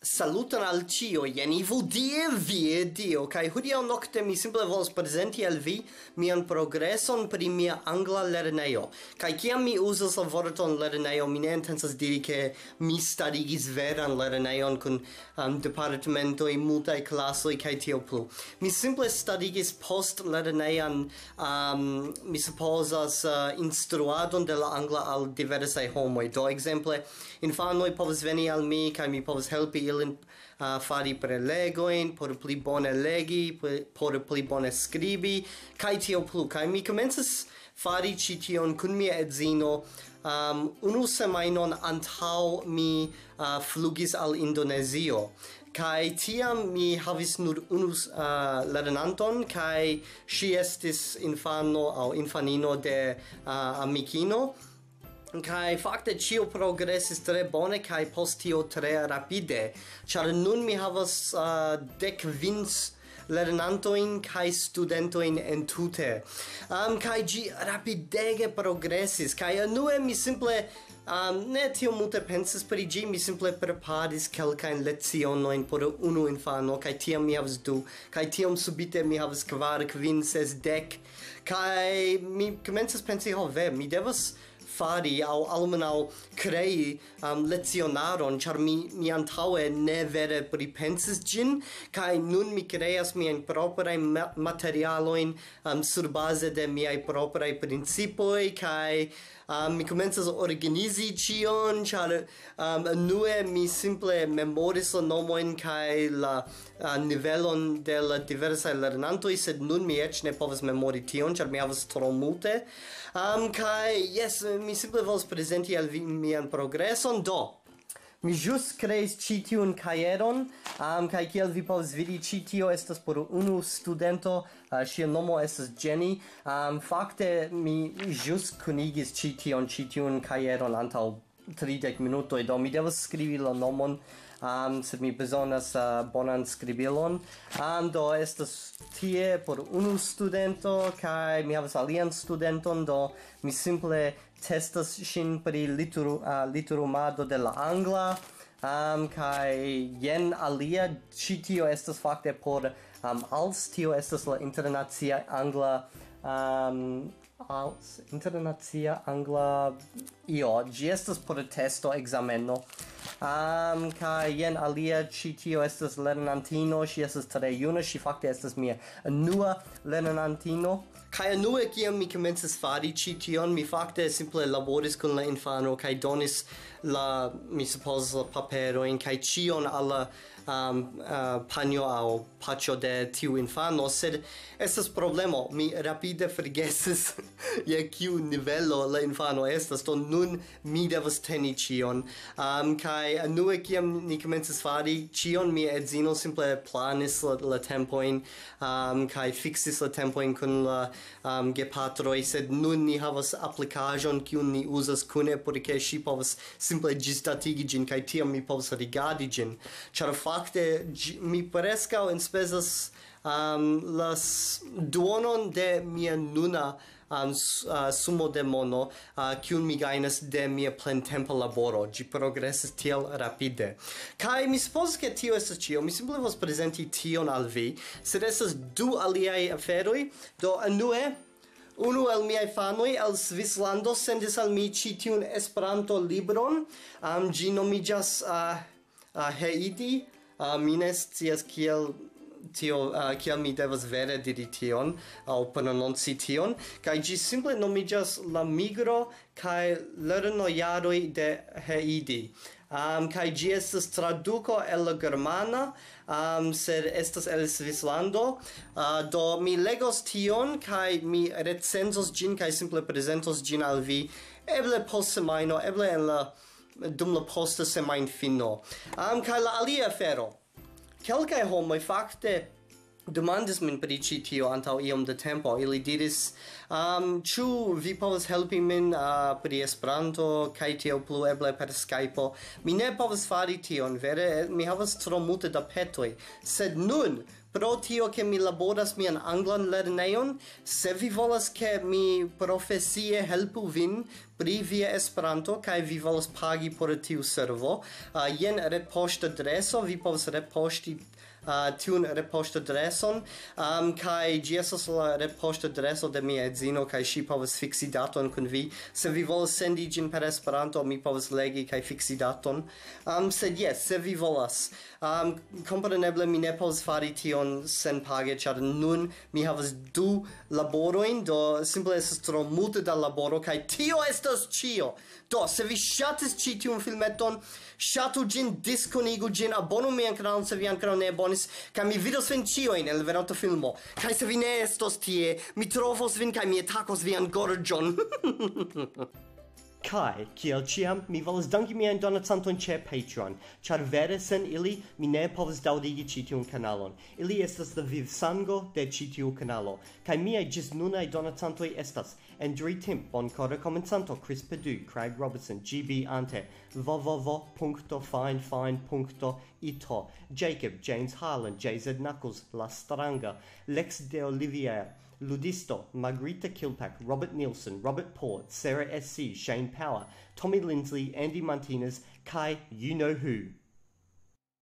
Saluton al cio, jenivu die vie dio, kai hudiau nocte mi simple volos presenti al vi mian progreson pri mia angla lerneo. Kai kiam mi uzas la vorton lerneo, mi ne intensas diri ke mi starigis veran lerneon kun um, departamentoi, multae clasoi, kai tio plu. Mi simple starigis post lernean, um, mi supposas, uh, instruadon de la angla al diversae homoi. Do, exemple, infanoi povas veni al mi, kai mi povas helpi ilin uh, fari prelegoin, por pli bone legi, por pli bone scribi, kai tio plu. Kai mi comences fari ci tion kun mia edzino um, unu semainon antau mi uh, flugis al Indonesio. Kai tiam mi havis nur unu uh, lernanton, kai si estis infano au infanino de uh, amicino, Kai fakte cio progresis tre bone kai postio tre rapide. Char nun mi havas uh, dek vins lernantoin kai studentoin entute. Um, kai gi rapidege progressis, kai anue mi simple um, ne tio multe pensis pri gi, mi simple preparis kelkajn lecionojn por unu infano, kai tiam mi havas du, kai tiam subite mi havas kvar, kvin, ses, dek, kai mi komencas pensi, ho ve, mi devas fari au almenau crei um, lezionaron, char mi, mi antaue ne vere pripensis gin, kai nun mi creas mien proprae ma materialoin um, sur base de miei proprae principoi, kai um, mi comenzas organizi cion, char um, nue mi simple memoris la nomoin kai la uh, nivelon de la diversae lernantoi, sed nun mi ec ne povas memori tion, char mi havas tro multe. Um, kai, yes, mi simple volas prezenti al vi mian progreson do Mi jus kreis ĉi tiun kajeron, um, kaj kiel vi povas vidi ĉi tio estas por unu studento, uh, nomo estas Jenny. Um, fakte mi jus kunigis ĉi tion ĉi tiun kajeron antaŭ 30 minutoj do mi devas skribi la nomon um, sed mi bezonas uh, bonan skribilon. Um, do estas tie por unu studento kaj mi havas alian studenton do mi simple testas ŝin pri litru, uh, liturumado de la angla. Um, kai jen alia ĉi tio estas fakte por um, als tio estas la internacia angla um, al internacia angla io gi estas por testo exameno um kai jen alia ci tio estas lernantino si estas tre juna si fakte estas mia nua lernantino. Kai unue kiam mi komencis fari chi tion, mi fakte simple laboris kun la infano kai donis la mi suppose la paperojn kai chi on alla um, uh, panio au paĉo de tiu infano, sed estas problemo. Mi rapide forgesis je kiu nivelo la infano estas, to nun mi devas teni ĉion. Um, kai unue kiam ni komencis fari on mi edzino simple planis la, la tempojn um, kai fixis la tempojn kun la um, gepatroi, sed nun ni havas applicajon kiun ni uzas kune porque ŝi povas simple gistatigi gin, kaj tiam mi povas rigardi ĝin. Ĉar fakte mi prescau in spesas um, las duonon de mia nuna um, uh, sumo de mono kiun uh, mi gainas de mia plentempa laboro gi progresas tiel rapide kai mi suppose ke tio estas cio. mi simple vos presenti tion al vi sed esas du aliai aferoi. do anue Unu el miei fanoi el Svislando sendis al mi ci tiun Esperanto libron. Am um, gi nomigas uh, uh, Heidi. Uh, mi ne scias kiel tio uh, kiel mi devas vere diri tion aŭ prononci tion kaj ĝi simple nomiĝas la migro kaj lernojaroj de Heidi. Um, kai gi estas traduco el la germana um, sed estas el Svislando. Uh, do mi legos tion kai mi recenzos gin kai simple presentos gin al vi. Eble post semajno eble en la dum la posta semajn fino um, kai la alia afero. Kelkaj homoj fakte demandis min pri ĉi tio antaŭ iom de tempo. Ili diris, um, ĉu vi povas helpi min uh, pri Esperanto kaj tio plu eble per Skype? Mi ne povas fari tion, vere mi havas tro multe da petoj, sed nun pro tio che mi laboras mian anglan lernejon, se vi volas che mi profesie helpu vin pri via Esperanto kai vi volas pagi por tiu servo, uh, jen retpoŝtadreso, vi povas retpoŝti uh, tiun repoŝtadreson um, kai ĝi la la repoŝtadreso de mia edzino kai ŝi povas fixi daton kun vi. Se vi volas sendi gin per Esperanto mi povas legi kai fixi daton. Um, sed yes, se vi volas. Um, kompreneble mi ne povas fari tion senpage char nun mi havas du laboroin do simple estas tro multe da laboro kai tio estas cio do se vi shatis ci tiun filmeton shatu gin disconigu gin abonu mian kanalon se vi ancora ne abonis filmis, ca mi vidos vin cioin el veronto filmo. Kai se vi ne estos tie, mi trovos vin, kai mi atakos vian gorgion. Kai, kiel ciam, mi volas danki mian donacanton ce Patreon, char vere sen ili mi ne povas daudigi citiun kanalon. Ili estas the viv sango de citiu kanalo, kai miai gis nunai donacantoi estas Andrew Timp, Boncora Comensanto, Chris Perdue, Craig Robertson, GB Ante, www.finefine.ito, Jacob, James Harlan, JZ Knuckles, La Stranga, Lex de Olivier, Ludisto, Margarita Kilpack, Robert Nielsen, Robert Port, Sarah S.C., Shane Power, Tommy Lindsley, Andy Martinez, Kai, you know who.